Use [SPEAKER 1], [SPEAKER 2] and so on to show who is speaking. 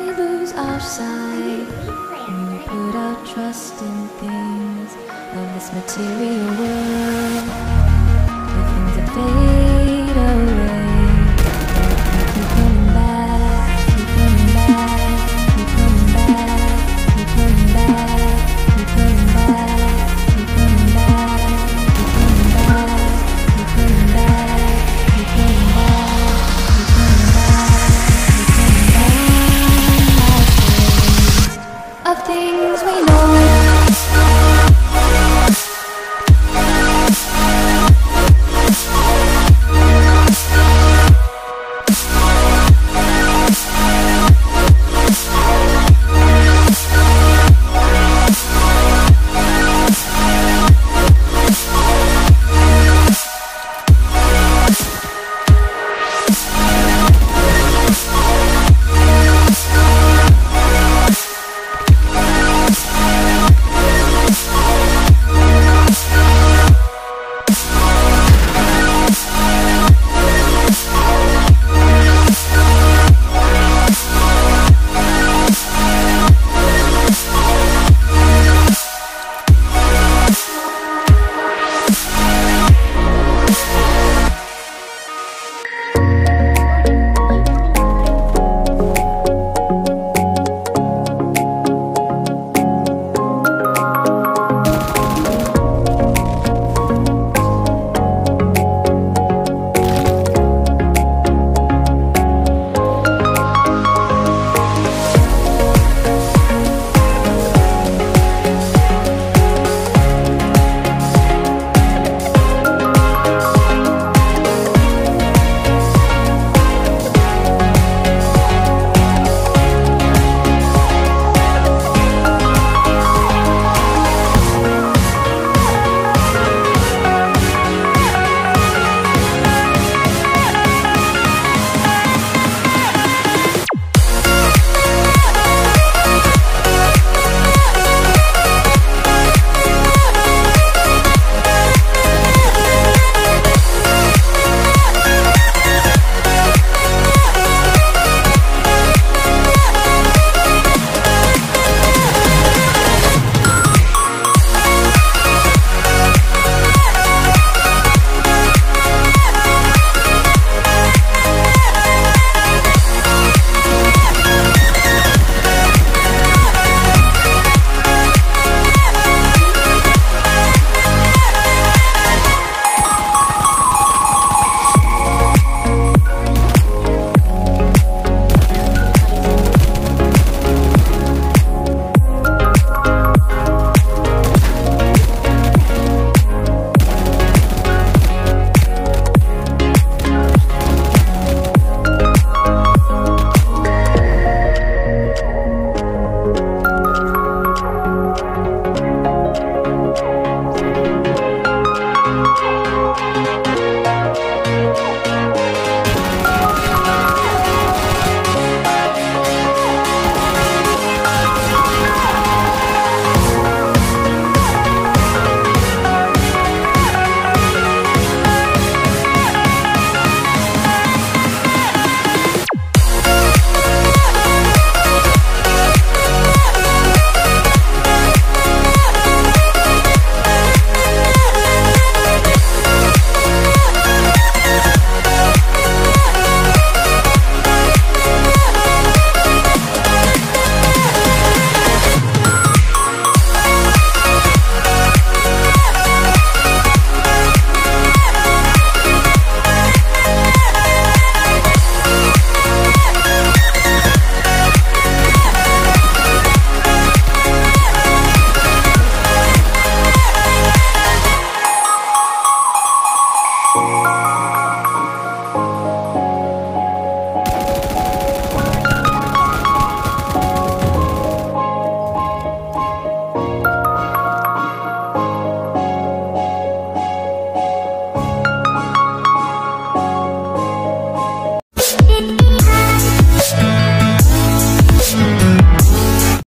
[SPEAKER 1] We lose our sight when we put our trust in things of this material world. The things that fade